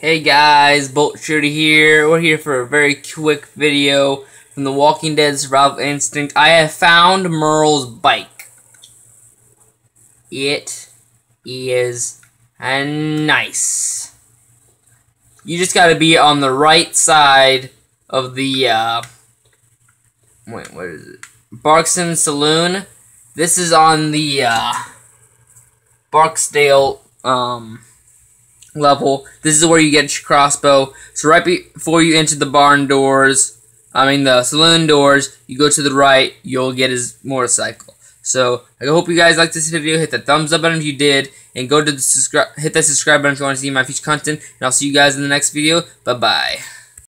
Hey guys, Bolt Shooter here. We're here for a very quick video from The Walking Dead Survival Instinct. I have found Merle's bike. It is nice. You just gotta be on the right side of the, uh, wait, what is it? Barkston Saloon. This is on the, uh, Barksdale, um, level. This is where you get your crossbow. So right before you enter the barn doors, I mean the saloon doors, you go to the right, you'll get his motorcycle. So I hope you guys liked this video. Hit the thumbs up button if you did, and go to the subscribe, hit that subscribe button if you want to see my future content. And I'll see you guys in the next video. Bye bye.